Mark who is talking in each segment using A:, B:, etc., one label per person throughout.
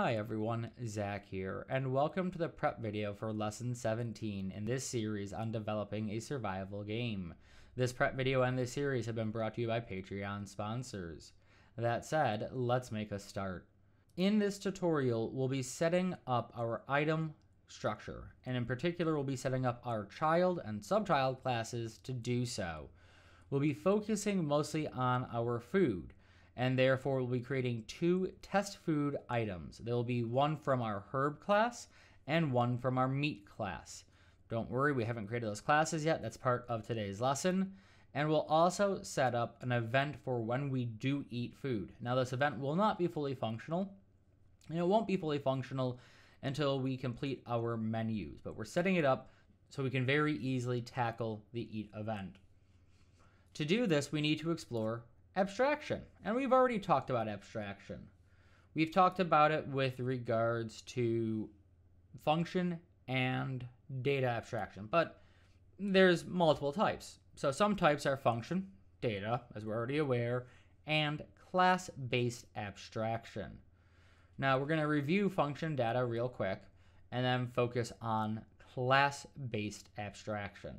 A: Hi everyone, Zach here, and welcome to the prep video for lesson 17 in this series on developing a survival game. This prep video and this series have been brought to you by Patreon sponsors. That said, let's make a start. In this tutorial, we'll be setting up our item structure, and in particular, we'll be setting up our child and subchild classes to do so. We'll be focusing mostly on our food, and therefore we'll be creating two test food items. There will be one from our herb class and one from our meat class. Don't worry, we haven't created those classes yet. That's part of today's lesson. And we'll also set up an event for when we do eat food. Now, this event will not be fully functional, and it won't be fully functional until we complete our menus, but we're setting it up so we can very easily tackle the eat event. To do this, we need to explore abstraction. And we've already talked about abstraction. We've talked about it with regards to function and data abstraction, but there's multiple types. So some types are function, data, as we're already aware, and class-based abstraction. Now we're going to review function data real quick and then focus on class-based abstraction.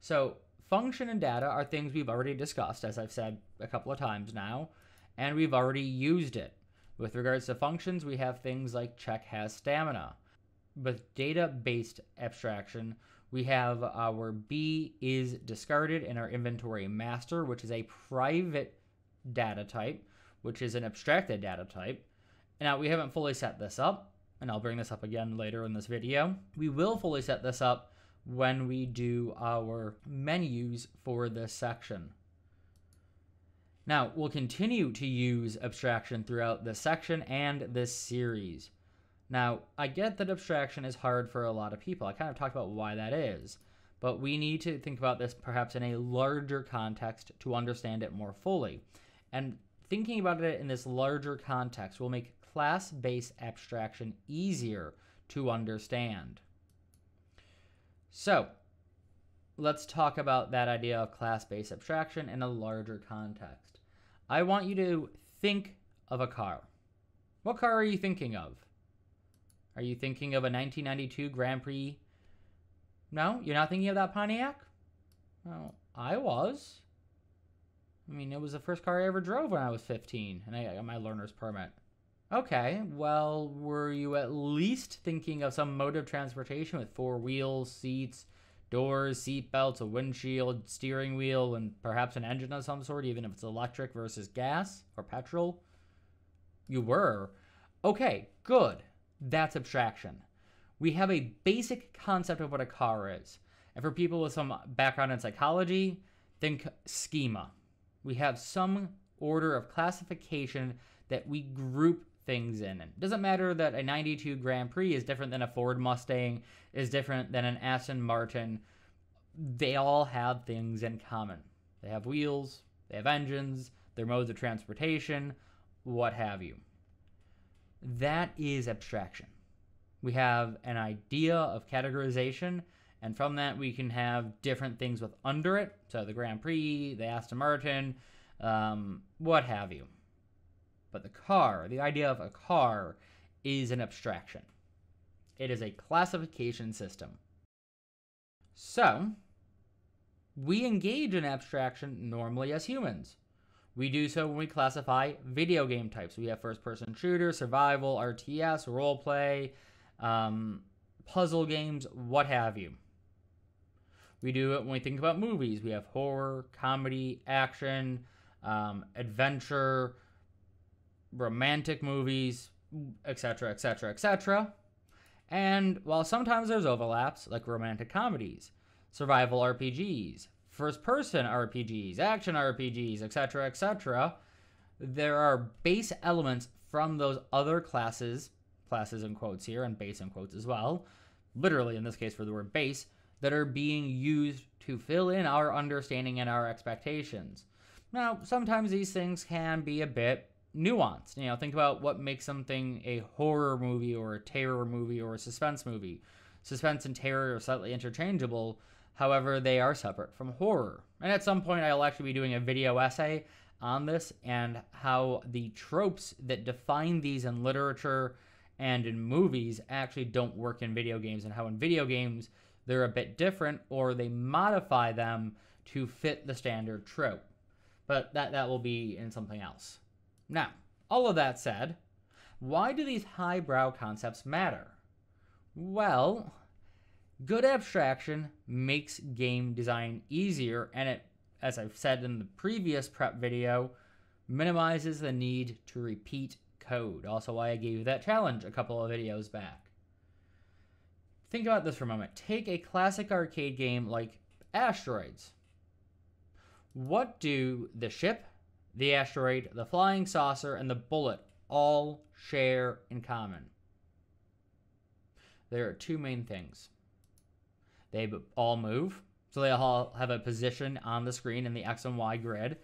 A: So Function and data are things we've already discussed, as I've said a couple of times now, and we've already used it. With regards to functions, we have things like check has stamina. With data-based abstraction, we have our B is discarded in our inventory master, which is a private data type, which is an abstracted data type. Now, we haven't fully set this up, and I'll bring this up again later in this video. We will fully set this up when we do our menus for this section. Now, we'll continue to use abstraction throughout this section and this series. Now, I get that abstraction is hard for a lot of people. I kind of talked about why that is, but we need to think about this perhaps in a larger context to understand it more fully. And thinking about it in this larger context will make class-based abstraction easier to understand. So let's talk about that idea of class-based abstraction in a larger context. I want you to think of a car. What car are you thinking of? Are you thinking of a 1992 Grand Prix? No, you're not thinking of that Pontiac? Well, I was. I mean, it was the first car I ever drove when I was 15, and I got my learner's permit. Okay, well, were you at least thinking of some mode of transportation with four wheels, seats, doors, seat belts, a windshield, steering wheel, and perhaps an engine of some sort, even if it's electric versus gas or petrol? You were. Okay, good. That's abstraction. We have a basic concept of what a car is. And for people with some background in psychology, think schema. We have some order of classification that we group things in. It doesn't matter that a 92 Grand Prix is different than a Ford Mustang, is different than an Aston Martin. They all have things in common. They have wheels, they have engines, their modes of transportation, what have you. That is abstraction. We have an idea of categorization, and from that we can have different things with under it. So the Grand Prix, the Aston Martin, um, what have you. But the car, the idea of a car, is an abstraction. It is a classification system. So, we engage in abstraction normally as humans. We do so when we classify video game types. We have first person shooter, survival, RTS, roleplay, um, puzzle games, what have you. We do it when we think about movies. We have horror, comedy, action, um, adventure, romantic movies, etc., etc., etc. And while sometimes there's overlaps, like romantic comedies, survival RPGs, first person RPGs, action RPGs, etc., etc., there are base elements from those other classes, classes in quotes here, and base in quotes as well, literally in this case for the word base, that are being used to fill in our understanding and our expectations. Now, sometimes these things can be a bit nuanced. You know, think about what makes something a horror movie or a terror movie or a suspense movie. Suspense and terror are slightly interchangeable, however, they are separate from horror. And at some point, I'll actually be doing a video essay on this and how the tropes that define these in literature and in movies actually don't work in video games, and how in video games they're a bit different or they modify them to fit the standard trope. But that, that will be in something else. Now, all of that said, why do these highbrow concepts matter? Well, good abstraction makes game design easier, and it, as I've said in the previous prep video, minimizes the need to repeat code. Also, why I gave you that challenge a couple of videos back. Think about this for a moment. Take a classic arcade game like Asteroids. What do the ship, the asteroid, the flying saucer, and the bullet all share in common? There are two main things. They all move, so they all have a position on the screen in the X and Y grid,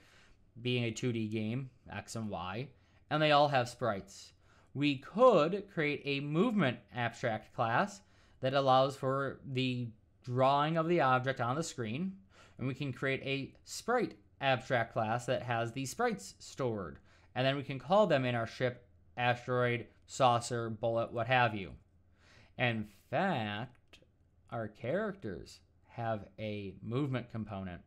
A: being a 2D game, X and Y, and they all have sprites. We could create a movement abstract class that allows for the drawing of the object on the screen, and we can create a sprite abstract class that has the sprites stored. And then we can call them in our ship, asteroid, saucer, bullet, what have you. In fact, our characters have a movement component.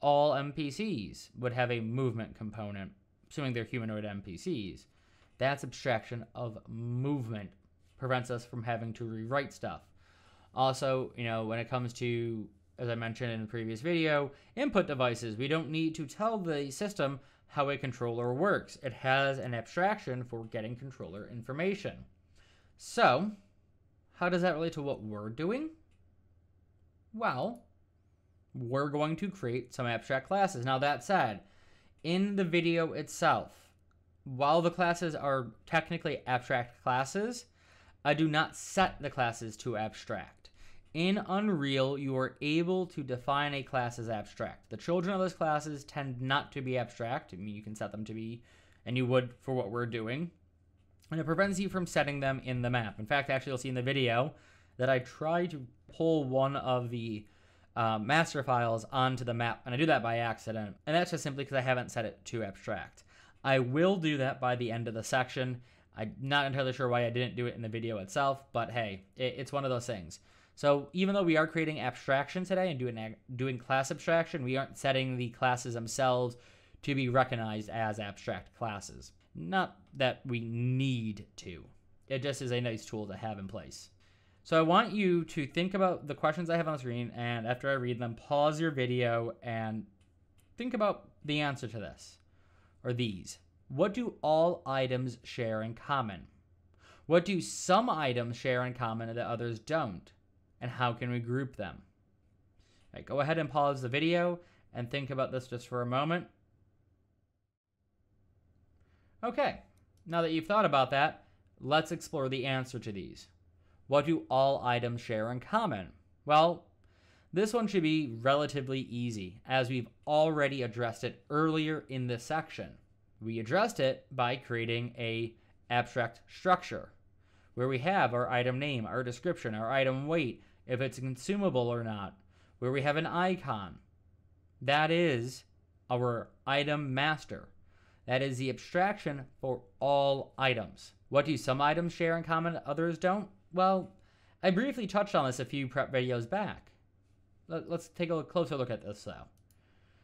A: All NPCs would have a movement component, assuming they're humanoid NPCs. That's abstraction of movement, prevents us from having to rewrite stuff. Also, you know, when it comes to as I mentioned in the previous video, input devices. We don't need to tell the system how a controller works. It has an abstraction for getting controller information. So, how does that relate to what we're doing? Well, we're going to create some abstract classes. Now that said, in the video itself, while the classes are technically abstract classes, I do not set the classes to abstract. In Unreal, you are able to define a class as abstract. The children of those classes tend not to be abstract. I mean, you can set them to be, and you would for what we're doing. And it prevents you from setting them in the map. In fact, actually, you'll see in the video that I try to pull one of the uh, master files onto the map, and I do that by accident. And that's just simply because I haven't set it to abstract. I will do that by the end of the section. I'm not entirely sure why I didn't do it in the video itself, but hey, it, it's one of those things. So even though we are creating abstraction today and doing doing class abstraction, we aren't setting the classes themselves to be recognized as abstract classes. Not that we need to. It just is a nice tool to have in place. So I want you to think about the questions I have on the screen and after I read them, pause your video and think about the answer to this or these. What do all items share in common? What do some items share in common that others don't? And how can we group them? Right, go ahead and pause the video and think about this just for a moment. Okay, now that you've thought about that, let's explore the answer to these. What do all items share in common? Well, this one should be relatively easy, as we've already addressed it earlier in this section. We addressed it by creating a abstract structure, where we have our item name, our description, our item weight, if it's consumable or not, where we have an icon. That is our item master. That is the abstraction for all items. What do some items share in common, others don't? Well, I briefly touched on this a few prep videos back. Let's take a closer look at this though.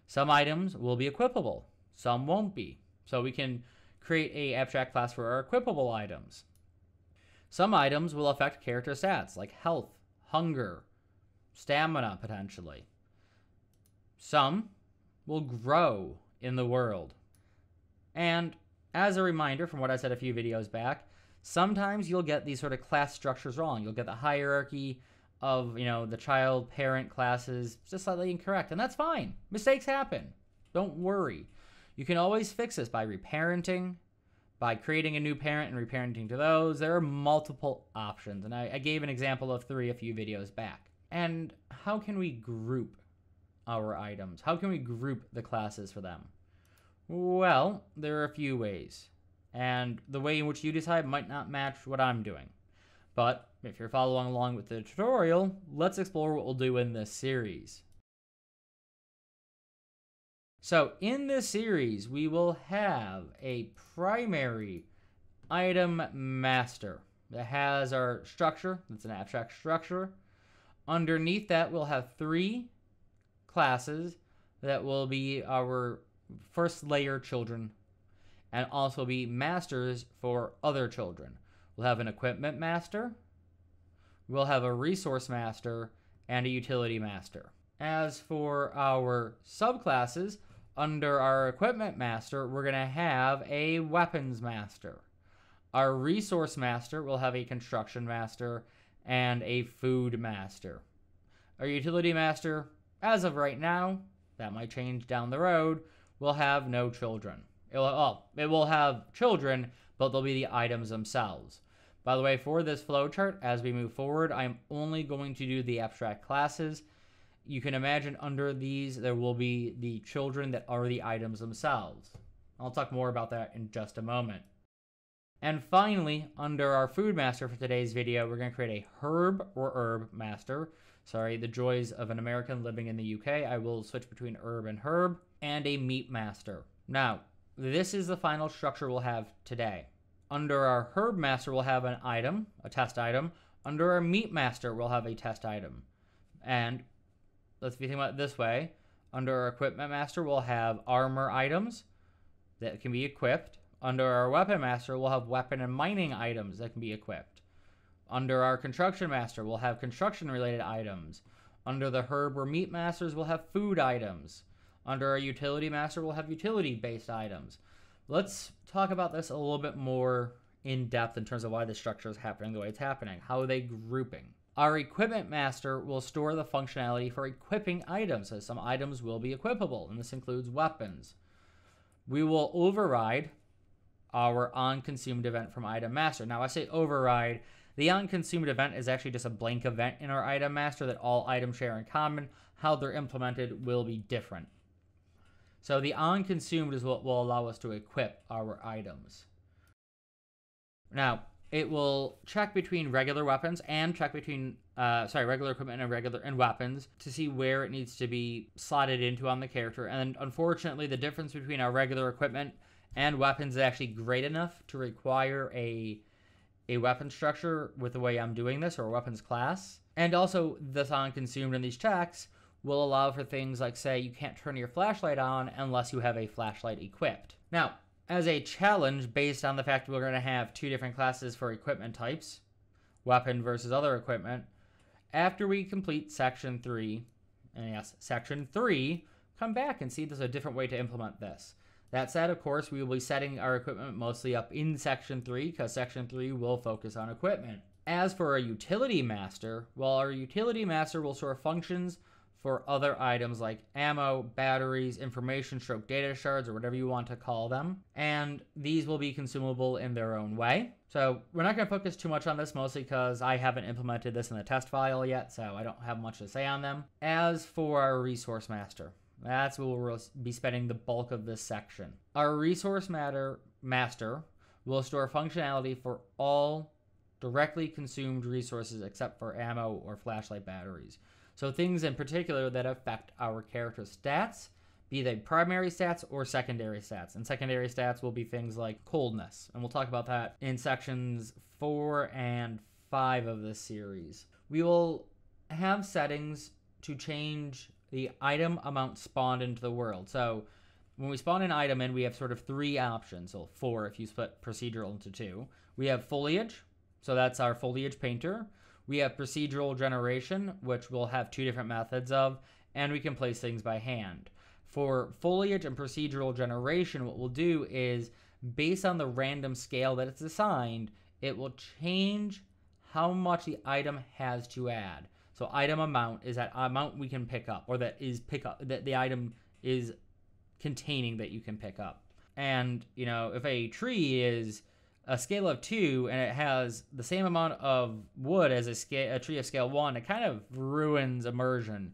A: Some items will be equipable, some won't be. So we can create a abstract class for our equipable items. Some items will affect character stats like health, hunger, stamina potentially. Some will grow in the world. And as a reminder from what I said a few videos back, sometimes you'll get these sort of class structures wrong. You'll get the hierarchy of, you know, the child parent classes just slightly incorrect, and that's fine. Mistakes happen. Don't worry. You can always fix this by reparenting, by creating a new parent and reparenting to those. There are multiple options, and I, I, gave an example of three a few videos back. And how can we group our items? How can we group the classes for them? Well, there are a few ways, and the way in which you decide might not match what I'm doing. But if you're following along with the tutorial, let's explore what we'll do in this series. So in this series, we will have a primary item master that has our structure. That's an abstract structure. Underneath that, we'll have three classes that will be our first layer children and also be masters for other children. We'll have an equipment master, we'll have a resource master, and a utility master. As for our subclasses, under our equipment master, we're going to have a weapons master. Our resource master will have a construction master and a food master. Our utility master, as of right now, that might change down the road, will have no children. It will, oh, it will have children, but they'll be the items themselves. By the way, for this flowchart, as we move forward, I'm only going to do the abstract classes. You can imagine under these, there will be the children that are the items themselves. I'll talk more about that in just a moment. And finally, under our food master for today's video, we're going to create a herb or herb master. Sorry, the joys of an American living in the UK. I will switch between herb and herb. And a meat master. Now, this is the final structure we'll have today. Under our herb master, we'll have an item, a test item. Under our meat master, we'll have a test item. And let's be thinking about it this way. Under our equipment master, we'll have armor items that can be equipped. Under our weapon master, we'll have weapon and mining items that can be equipped. Under our construction master, we'll have construction related items. Under the herb or meat masters, we'll have food items. Under our utility master, we'll have utility based items. Let's talk about this a little bit more in depth in terms of why the structure is happening the way it's happening. How are they grouping? Our equipment master will store the functionality for equipping items, as some items will be equipable, and this includes weapons. We will override our on-consumed event from item master. Now, I say override. The on-consumed event is actually just a blank event in our item master that all items share in common. How they're implemented will be different. So the on-consumed is what will allow us to equip our items. Now, it will check between regular weapons and check between, uh, sorry, regular equipment and regular and weapons to see where it needs to be slotted into on the character. And unfortunately, the difference between our regular equipment and weapons is actually great enough to require a a weapon structure with the way I'm doing this or a weapons class. And also, the on consumed in these checks will allow for things like, say, you can't turn your flashlight on unless you have a flashlight equipped. Now, as a challenge based on the fact we're going to have two different classes for equipment types, weapon versus other equipment, after we complete section 3, and yes, section 3, come back and see if there's a different way to implement this. That said, of course, we will be setting our equipment mostly up in Section 3 because Section 3 will focus on equipment. As for a utility master, well, our utility master will store functions for other items like ammo, batteries, information stroke data shards, or whatever you want to call them. And these will be consumable in their own way. So we're not going to focus too much on this, mostly because I haven't implemented this in the test file yet, so I don't have much to say on them. As for our resource master, that's where we'll be spending the bulk of this section. Our resource matter master will store functionality for all directly consumed resources except for ammo or flashlight batteries. So things in particular that affect our character stats, be they primary stats or secondary stats. And secondary stats will be things like coldness. And we'll talk about that in sections 4 and 5 of this series. We will have settings to change the item amount spawned into the world. So when we spawn an item in, we have sort of three options. So four if you split procedural into two. We have foliage, so that's our foliage painter. We have procedural generation, which we'll have two different methods of, and we can place things by hand. For foliage and procedural generation, what we'll do is based on the random scale that it's assigned, it will change how much the item has to add. So item amount is that amount we can pick up, or that is pick up that the item is containing that you can pick up. And you know, if a tree is a scale of two and it has the same amount of wood as a scale a tree of scale one, it kind of ruins immersion.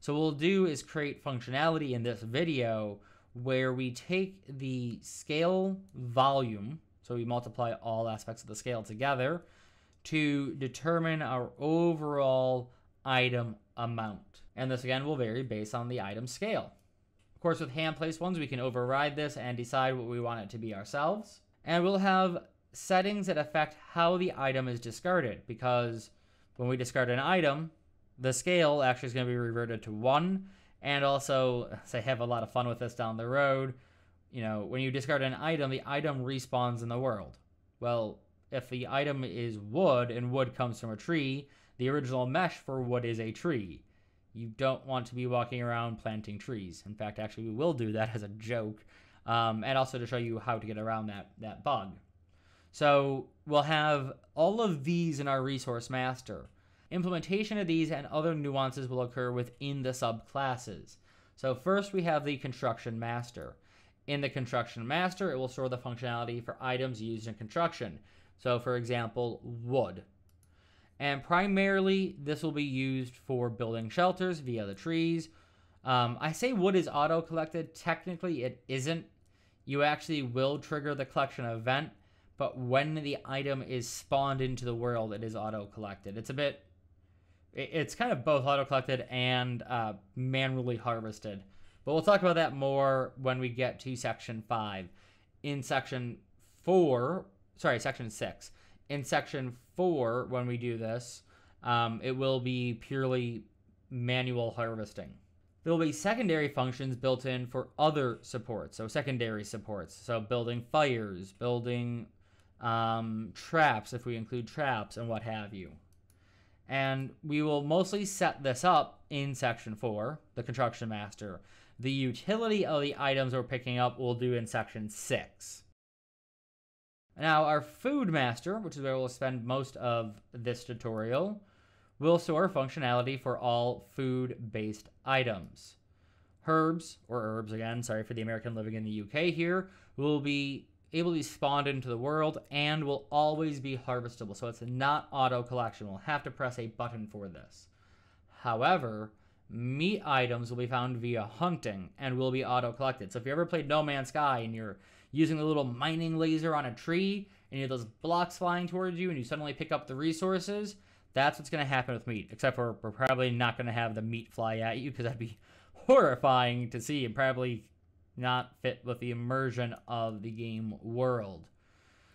A: So what we'll do is create functionality in this video where we take the scale volume, so we multiply all aspects of the scale together to determine our overall item amount. And this again will vary based on the item scale. Of course, with hand placed ones, we can override this and decide what we want it to be ourselves. And we'll have settings that affect how the item is discarded because when we discard an item, the scale actually is going to be reverted to one. And also, say, have a lot of fun with this down the road. You know, when you discard an item, the item respawns in the world. Well, if the item is wood and wood comes from a tree, the original mesh for wood is a tree. You don't want to be walking around planting trees. In fact, actually, we will do that as a joke, um, and also to show you how to get around that that bug. So we'll have all of these in our resource master. Implementation of these and other nuances will occur within the subclasses. So first we have the construction master. In the construction master, it will store the functionality for items used in construction. So for example, wood. And primarily, this will be used for building shelters via the trees. Um, I say wood is auto-collected. Technically, it isn't. You actually will trigger the collection event but when the item is spawned into the world, it is auto collected. It's a bit, it's kind of both auto collected and uh, manually harvested. But we'll talk about that more when we get to section five. In section four, sorry, section six. In section four, when we do this, um, it will be purely manual harvesting. There will be secondary functions built in for other supports, so secondary supports, so building fires, building um, traps, if we include traps, and what have you. And we will mostly set this up in section 4, the construction master. The utility of the items we're picking up we'll do in section 6. Now, our food master, which is where we'll spend most of this tutorial, will store functionality for all food-based items. Herbs, or herbs again, sorry for the American living in the UK here, will be able to be spawned into the world, and will always be harvestable. So it's not auto collection. We'll have to press a button for this. However, meat items will be found via hunting and will be auto collected. So if you ever played No Man's Sky and you're using the little mining laser on a tree and you have those blocks flying towards you and you suddenly pick up the resources, that's what's going to happen with meat. Except for we're probably not going to have the meat fly at you because that'd be horrifying to see and probably not fit with the immersion of the game world.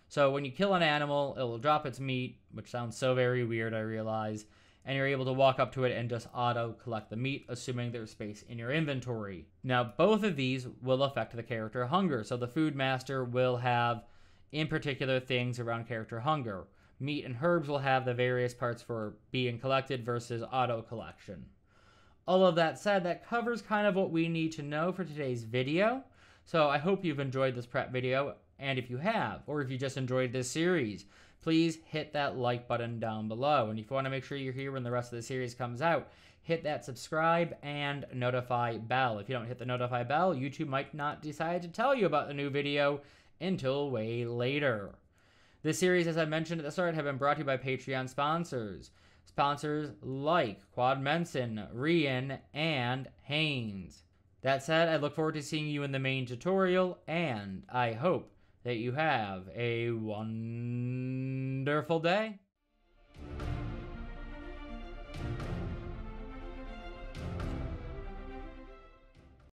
A: So when you kill an animal, it will drop its meat, which sounds so very weird, I realize, and you're able to walk up to it and just auto collect the meat, assuming there's space in your inventory. Now, both of these will affect the character hunger, so the food master will have, in particular, things around character hunger. Meat and herbs will have the various parts for being collected versus auto collection. All of that said, that covers kind of what we need to know for today's video. So I hope you've enjoyed this prep video, and if you have, or if you just enjoyed this series, please hit that like button down below. And if you want to make sure you're here when the rest of the series comes out, hit that subscribe and notify bell. If you don't hit the notify bell, YouTube might not decide to tell you about the new video until way later. This series, as I mentioned at the start, have been brought to you by Patreon sponsors. Sponsors like Quad Menson, Rian, and Haynes. That said, I look forward to seeing you in the main tutorial, and I hope that you have a wonderful day.